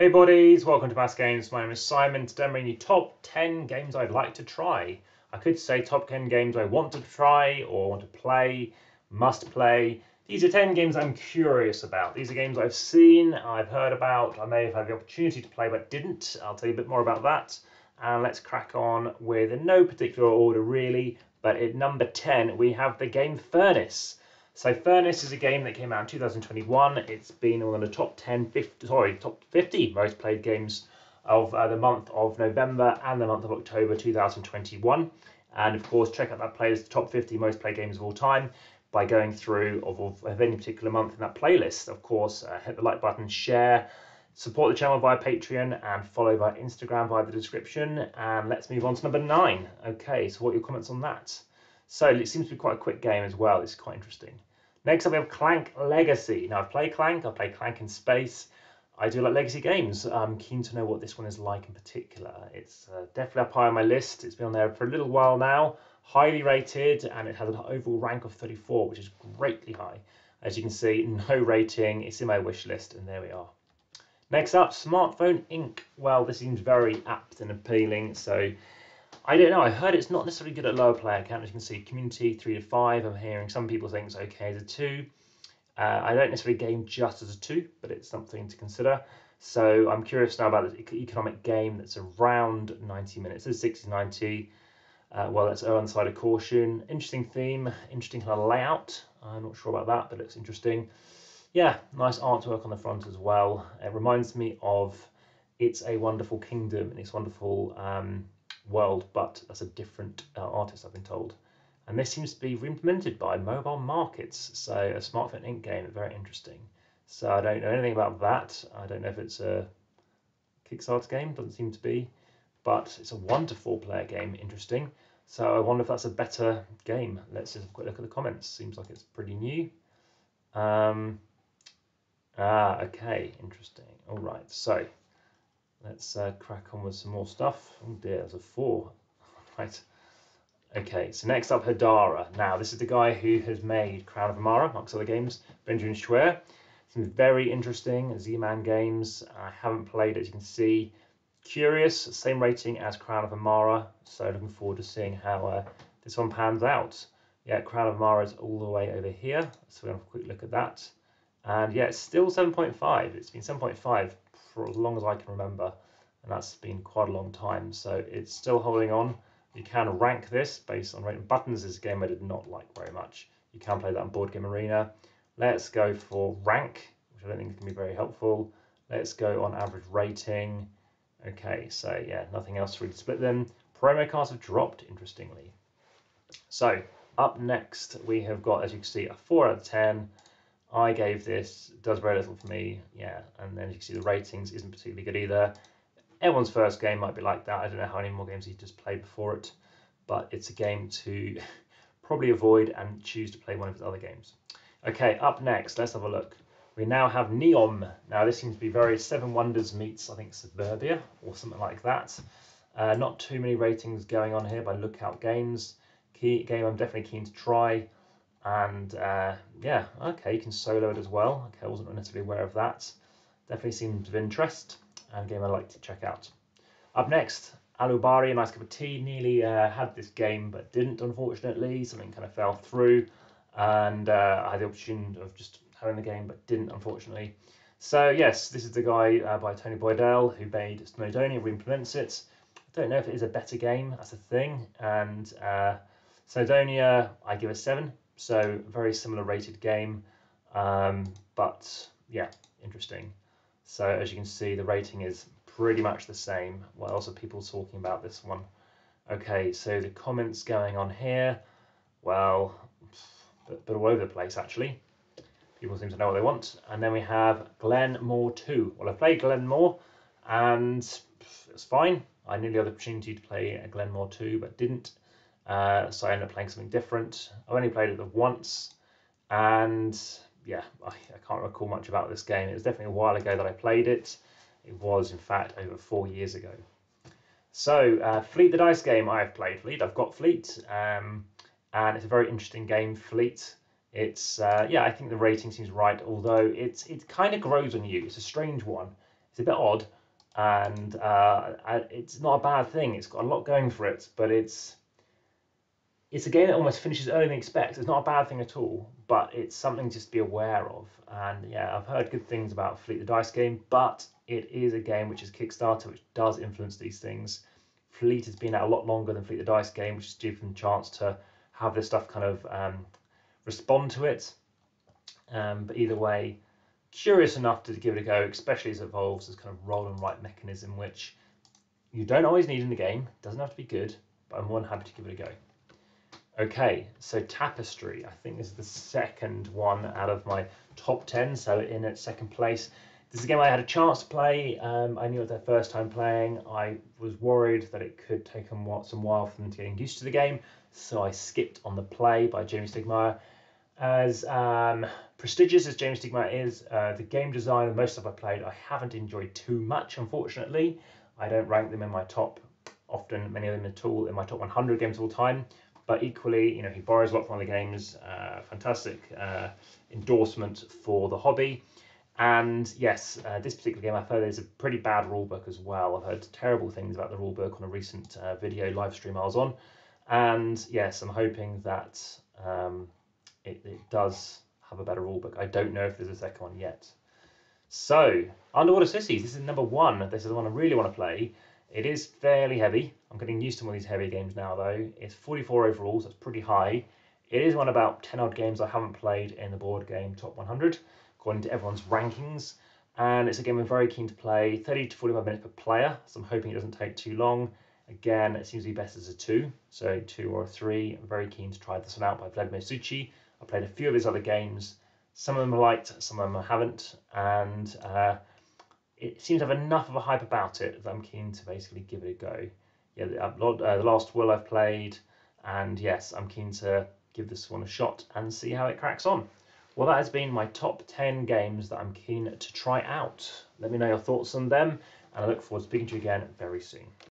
Hey buddies, welcome to Amass Games. My name is Simon. Today I'm bringing you top 10 games I'd like to try. I could say top 10 games I want to try or want to play, must play. These are 10 games I'm curious about. These are games I've seen, I've heard about, I may have had the opportunity to play but didn't. I'll tell you a bit more about that. And let's crack on with in no particular order really, but at number 10 we have the game Furnace. So Furnace is a game that came out in 2021. It's been one of the top 10, 50, sorry, top 50 most played games of uh, the month of November and the month of October 2021. And of course, check out that playlist, top 50 most played games of all time, by going through of, of any particular month in that playlist. Of course, uh, hit the like button, share, support the channel via Patreon, and follow via Instagram via the description. And let's move on to number nine. Okay, so what are your comments on that? So it seems to be quite a quick game as well. It's quite interesting. Next up, we have Clank Legacy. Now, I've played Clank, I've played Clank in Space. I do like legacy games. I'm keen to know what this one is like in particular. It's uh, definitely up high on my list. It's been on there for a little while now. Highly rated, and it has an overall rank of 34, which is greatly high. As you can see, no rating. It's in my wish list, and there we are. Next up, Smartphone Inc. Well, this seems very apt and appealing, so I don't know. I heard it's not necessarily good at lower player count. As you can see, community three to five. I'm hearing some people think it's okay as a two. Uh, I don't necessarily game just as a two, but it's something to consider. So I'm curious now about the economic game that's around 90 minutes. It's 60 90. Uh, well, that's on side of caution. Interesting theme, interesting kind of layout. I'm not sure about that, but it's interesting. Yeah, nice artwork on the front as well. It reminds me of It's a Wonderful Kingdom and It's Wonderful um, world, but that's a different uh, artist, I've been told. And this seems to be implemented by Mobile Markets, so a Smartphone Inc. game, very interesting. So I don't know anything about that. I don't know if it's a Kickstarter game, doesn't seem to be, but it's a one to four player game, interesting. So I wonder if that's a better game. Let's just have a quick look at the comments. Seems like it's pretty new. Um, ah, okay, interesting. All right, so Let's uh, crack on with some more stuff. Oh dear, there's a four. Right. Okay, so next up, Hadara. Now, this is the guy who has made Crown of Emara, amongst other games, Benjamin Schwer. Seems very interesting, Z-Man games. I haven't played it, as you can see. Curious, same rating as Crown of Emara, so looking forward to seeing how uh, this one pans out. Yeah, Crown of Emara is all the way over here, so we're going to have a quick look at that. And yeah, it's still 7.5. It's been 7.5 for as long as I can remember, and that's been quite a long time. So it's still holding on. You can rank this based on rating. Buttons is a game I did not like very much. You can play that on Board Game Arena. Let's go for rank, which I don't think can be very helpful. Let's go on average rating. Okay, so yeah, nothing else to split them. Promo cards have dropped, interestingly. So up next, we have got, as you can see, a 4 out of 10. I gave this, does very little for me, yeah, and then you can see the ratings isn't particularly good either. Everyone's first game might be like that. I don't know how many more games he just played before it, but it's a game to probably avoid and choose to play one of his other games. Okay, up next, let's have a look. We now have Neom. Now this seems to be very Seven Wonders meets, I think, Suburbia or something like that. Uh, not too many ratings going on here by Lookout Games. Key game I'm definitely keen to try and uh, yeah, okay, you can solo it as well. Okay, I wasn't necessarily aware of that. Definitely seems of interest and game I'd like to check out. Up next, Alubari, a nice cup of tea. Nearly uh, had this game but didn't, unfortunately. Something kind of fell through, and uh, I had the opportunity of just having the game but didn't, unfortunately. So yes, this is the guy uh, by Tony Boydell who made Snowdonia, re-implements it. I don't know if it is a better game, that's a thing. And uh, Snowdonia, I give a 7. So very similar rated game, um, but yeah, interesting. So as you can see, the rating is pretty much the same. What else are people talking about this one? Okay, so the comments going on here, well, but, all over the place actually. People seem to know what they want. And then we have Glenmore 2. Well, I played Glenmore and it's fine. I nearly had the opportunity to play Glenmore 2, but didn't. Uh, so I ended up playing something different. I've only played it once, and yeah, I, I, can't recall much about this game. It was definitely a while ago that I played it. It was, in fact, over four years ago. So, uh, Fleet the Dice game, I've played Fleet. I've got Fleet, um, and it's a very interesting game, Fleet. It's, uh, yeah, I think the rating seems right, although it's it kind of grows on you. It's a strange one. It's a bit odd, and uh, it's not a bad thing. It's got a lot going for it, but it's it's a game that almost finishes earlier than expect. It's not a bad thing at all, but it's something just to be aware of. And yeah, I've heard good things about Fleet the Dice game, but it is a game which is Kickstarter, which does influence these things. Fleet has been out a lot longer than Fleet the Dice game, which is them a chance to have this stuff kind of um, respond to it. Um, but either way, curious enough to give it a go, especially as it evolves as kind of roll and write mechanism, which you don't always need in the game. Doesn't have to be good, but I'm more than happy to give it a go. Okay, so Tapestry, I think is the second one out of my top 10, so in at second place. This is a game I had a chance to play. Um, I knew it was their first time playing. I was worried that it could take them some while for them to get used to the game, so I skipped on the play by Jamey Stegmaier. As um, prestigious as Jamey Stegmaier is, uh, the game design of most stuff I played, I haven't enjoyed too much, unfortunately. I don't rank them in my top, often many of them at all, in my top 100 games of all time. But equally, you know, he borrows a lot from other games. Uh, fantastic uh, endorsement for the hobby. And yes, uh, this particular game I've heard there's a pretty bad rulebook as well. I've heard terrible things about the rulebook on a recent uh, video live stream I was on. And yes, I'm hoping that um, it, it does have a better rulebook. I don't know if there's a second one yet. So, Underwater Cities, this is number one. This is the one I really want to play. It is fairly heavy. I'm getting used to one of these heavy games now, though. It's 44 overall, so it's pretty high. It is one of about 10 odd games I haven't played in the board game top 100, according to everyone's rankings. And it's a game I'm very keen to play, 30 to 45 minutes per player, so I'm hoping it doesn't take too long. Again, it seems to be best as a two, so two or a three. I'm very keen to try this one out by Vladimir Suchý. I played a few of his other games. Some of them I liked, some of them I haven't, and uh, it seems to have enough of a hype about it that I'm keen to basically give it a go. Yeah, uh, the last Will I've played, and yes, I'm keen to give this one a shot and see how it cracks on. Well, that has been my top 10 games that I'm keen to try out. Let me know your thoughts on them, and I look forward to speaking to you again very soon.